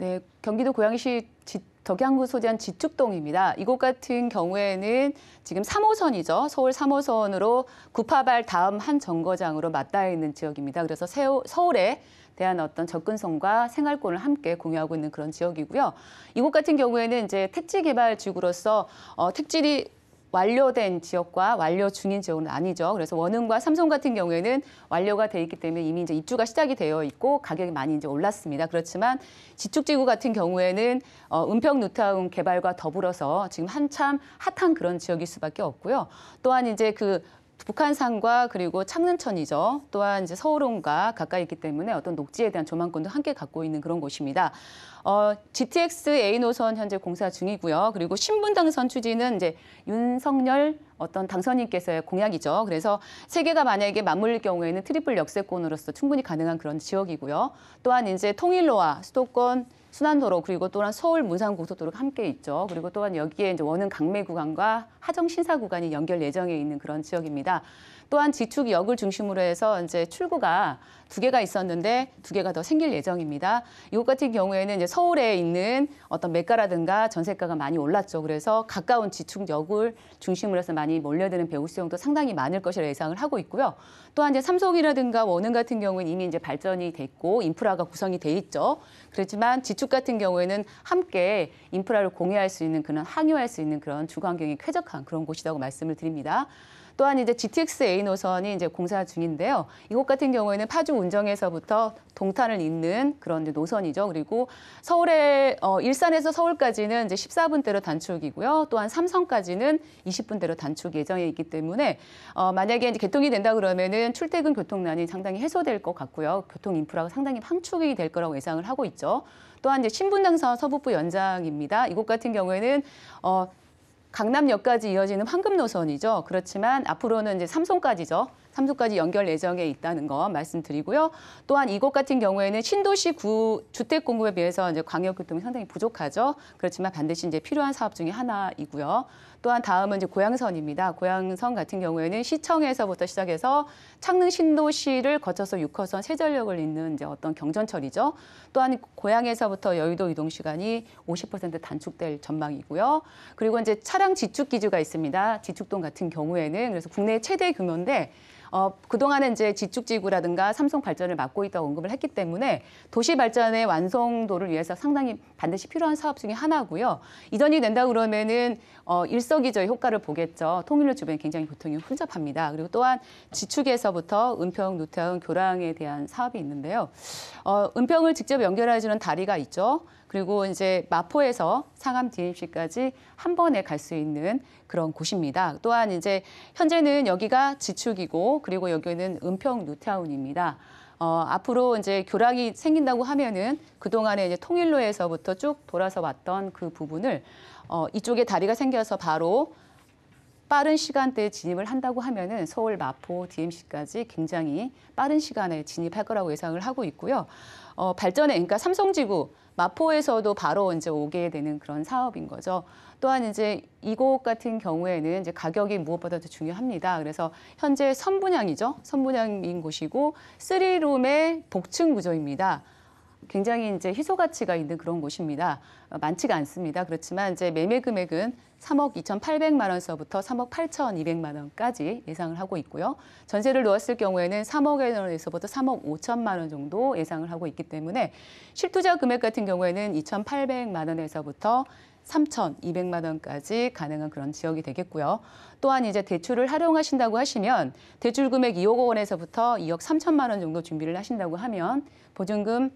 네, 경기도 고양시 지- 덕양구 소재한 지축동입니다. 이곳 같은 경우에는 지금 3호선이죠. 서울 3호선으로 구파발 다음 한 정거장으로 맞닿아 있는 지역입니다. 그래서 세우- 서울에 대한 어떤 접근성과 생활권을 함께 공유하고 있는 그런 지역이고요. 이곳 같은 경우에는 이제 택지 개발 지구로서 어, 택지리 완료된 지역과 완료 중인 지역은 아니죠. 그래서 원흥과 삼성 같은 경우에는 완료가 돼 있기 때문에 이미 이제 입주가 시작이 되어 있고 가격이 많이 이제 올랐습니다. 그렇지만 지축지구 같은 경우에는 어, 은평 뉴타운 개발과 더불어서 지금 한참 핫한 그런 지역일 수밖에 없고요. 또한 이제 그 북한산과 그리고 창릉천이죠. 또한 이제 서오릉과 가까이 있기 때문에 어떤 녹지에 대한 조망권도 함께 갖고 있는 그런 곳입니다. 어, GTX A 노선 현재 공사 중이고요. 그리고 신분당선 추진은 이제 윤석열 어떤 당선인께서의 공약이죠. 그래서 세 개가 만약에 맞물릴 경우에는 triple 역세권으로서 충분히 가능한 그런 지역이고요. 또한 이제 통일로와 수도권 순환도로 그리고 또한 서울 문산 고속도로가 함께 있죠. 그리고 또한 여기에 이제 원흥 강매 구간과 화정 신사 구간이 연결 예정에 있는 그런 지역입니다. 또한 지축역을 중심으로 해서 이제 출구가 두 개가 있었는데 두 개가 더 생길 예정입니다. 이곳 같은 경우에는 이제 서울에 있는 어떤 매가라든가 전세가가 많이 올랐죠. 그래서 가까운 지축역을 중심으로 해서 많이 몰려드는 배우 수용도 상당히 많을 것이라 예상을 하고 있고요. 또한 이제 삼성이라든가 원흥 같은 경우는 이미 이제 발전이 됐고 인프라가 구성이 돼 있죠. 그렇지만 지축 같은 경우에는 함께 인프라를 공유할 수 있는 그런 항유할 수 있는 그런 주거 환경이 쾌적한 그런 곳이라고 말씀을 드립니다. 또한 이제 GTX A 노선이 이제 공사 중인데요. 이곳 같은 경우에는 파주 운정에서부터 동탄을 잇는 그런 노선이죠. 그리고 서울에 어, 일산에서 서울까지는 이제 14분대로 단축이고요. 또한 삼성까지는 20분대로 단축 예정에 있기 때문에 어, 만약에 이제 개통이 된다 그러면은 출퇴근 교통난이 상당히 해소될 것 같고요. 교통 인프라가 상당히 확충이 될 거라고 예상을 하고 있죠. 또한 이제 신분당선 서북부 연장입니다. 이곳 같은 경우에는 어, 강남역까지 이어지는 황금 노선이죠. 그렇지만 앞으로는 이제 삼송까지죠. 삼송까지 연결 예정에 있다는 거 말씀드리고요. 또한 이곳 같은 경우에는 신도시 구 주택 공급에 비해서 이제 광역 교통이 상당히 부족하죠. 그렇지만 반드시 이제 필요한 사업 중에 하나이고요. 또한 다음은 이제 고양선입니다. 고양선 같은 경우에는 시청에서부터 시작해서 창릉 신도시를 거쳐서 6호선 세전역을 잇는 이제 어떤 경전철이죠. 또한 고양에서부터 여의도 이동 시간이 50% 단축될 전망이고요. 그리고 이제 차량 지축 기주가 있습니다. 지축동 같은 경우에는 그래서 국내 최대 규모인데 어, 그동안은 이제 지축지구라든가 삼성 발전을 맡고 있다고 언급을 했기 때문에 도시 발전의 완성도를 위해서 상당히 반드시 필요한 사업 중에 하나고요. 이전이 된다 그러면은 어, 일 석이조의 효과를 보겠죠. 통일로 주변에 굉장히 교통이 혼잡합니다. 그리고 또한 지축에서부터 은평, 노태운, 교량에 대한 사업이 있는데요. 어, 은평을 직접 연결해주는 다리가 있죠. 그리고 이제 마포에서 상암 DMC까지 한 번에 갈 수 있는 그런 곳입니다. 또한 이제 현재는 여기가 지축이고 그리고 여기는 은평 뉴타운입니다. 어, 앞으로 이제 교량이 생긴다고 하면은 그동안에 이제 통일로에서부터 쭉 돌아서 왔던 그 부분을 어, 이쪽에 다리가 생겨서 바로 빠른 시간대에 진입을 한다고 하면은 서울 마포 DMC까지 굉장히 빠른 시간에 진입할 거라고 예상을 하고 있고요. 어, 발전에 그러니까 삼성지구 마포에서도 바로 이제 오게 되는 그런 사업인 거죠. 또한 이제 이곳 같은 경우에는 이제 가격이 무엇보다도 중요합니다. 그래서 현재 선분양이죠. 선분양인 곳이고 쓰리룸의 복층 구조입니다. 굉장히 이제 희소 가치가 있는 그런 곳입니다. 어, 많지가 않습니다. 그렇지만 이제 매매 금액은 3억 2,800만 원서부터 3억 8,200만 원까지 예상을 하고 있고요. 전세를 놓았을 경우에는 3억 원에서부터 3억 5천만 원 정도 예상을 하고 있기 때문에 실투자 금액 같은 경우에는 2,800만 원에서부터 3,200만 원까지 가능한 그런 지역이 되겠고요. 또한 이제 대출을 활용하신다고 하시면 대출 금액 2억 원에서부터 2억 3천만 원 정도 준비를 하신다고 하면 보증금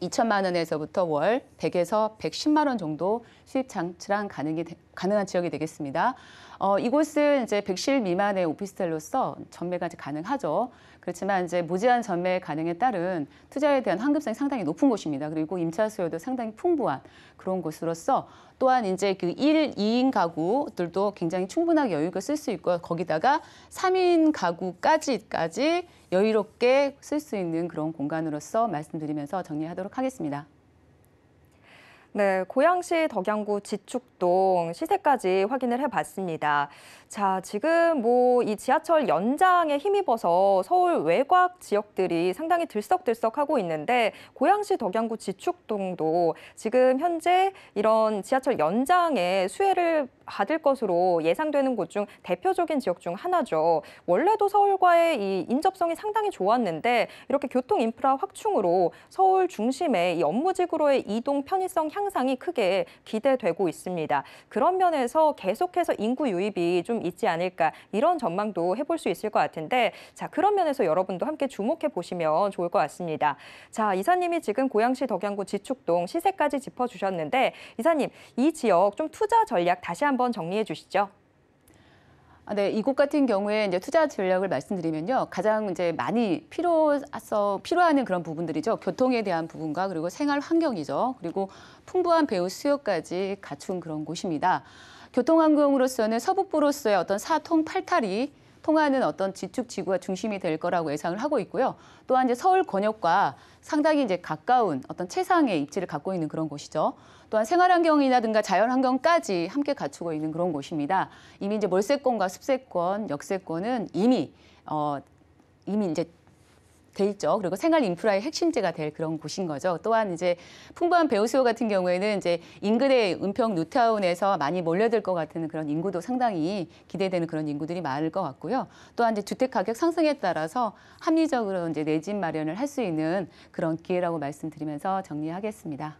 2천만 원에서부터 월 100에서 110만 원 정도 수입 창출한 가능이 되- 가능한 지역이 되겠습니다. 어, 이곳은 이제 100실 미만의 오피스텔로서 전매가 가능하죠. 그렇지만 이제 무제한 전매 가능에 따른 투자에 대한 환급성이 상당히 높은 곳입니다. 그리고 임차 수요도 상당히 풍부한 그런 곳으로서 또한 이제 그 1, 2인 가구들도 굉장히 충분하게 여유가 쓸 수 있고 거기다가 3인 가구까지까지 여유롭게 쓸 수 있는 그런 공간으로서 말씀드리면서 정리하도록 하겠습니다. 네, 고양시 덕양구 지축동 시세까지 확인을 해봤습니다. 자, 지금 뭐 이 지하철 연장에 힘입어서 서울 외곽 지역들이 상당히 들썩들썩하고 있는데 고양시 덕양구 지축동도 지금 현재 이런 지하철 연장에 수혜를 받을 것으로 예상되는 곳 중 대표적인 지역 중 하나죠. 원래도 서울과의 이 인접성이 상당히 좋았는데 이렇게 교통 인프라 확충으로 서울 중심의 이 업무지구로의 이동 편의성 향 상이 크게 기대되고 있습니다. 그런 면에서 계속해서 인구 유입이 좀 있지 않을까 이런 전망도 해볼 수 있을 것 같은데 자 그런 면에서 여러분도 함께 주목해 보시면 좋을 것 같습니다. 자 이사님이 지금 고양시 덕양구 지축동 시세까지 짚어주셨는데 이사님 이 지역 좀 투자 전략 다시 한번 정리해 주시죠. 아, 네, 이곳 같은 경우에 이제 투자 전략을 말씀드리면요. 가장 이제 많이 필요해서 필요하는 그런 부분들이죠. 교통에 대한 부분과 그리고 생활 환경이죠. 그리고 풍부한 배우 수요까지 갖춘 그런 곳입니다. 교통환경으로서는 서북부로서의 어떤 사통 팔탈이 통하는 어떤 지축 지구가 중심이 될 거라고 예상을 하고 있고요. 또한 이제 서울 권역과 상당히 이제 가까운 어떤 최상의 입지를 갖고 있는 그런 곳이죠. 또한 생활환경이라든가 자연환경까지 함께 갖추고 있는 그런 곳입니다. 이미 이제 몰세권과 습세권, 역세권은 이미 어 이미 이제 돼 있죠. 그리고 생활 인프라의 핵심지가 될 그런 곳인 거죠. 또한 이제 풍부한 배우 수요 같은 경우에는 이제 인근의 은평 뉴타운에서 많이 몰려들 것 같은 그런 인구도 상당히 기대되는 그런 인구들이 많을 것 같고요. 또한 이제 주택 가격 상승에 따라서 합리적으로 이제 내 집 마련을 할 수 있는 그런 기회라고 말씀드리면서 정리하겠습니다.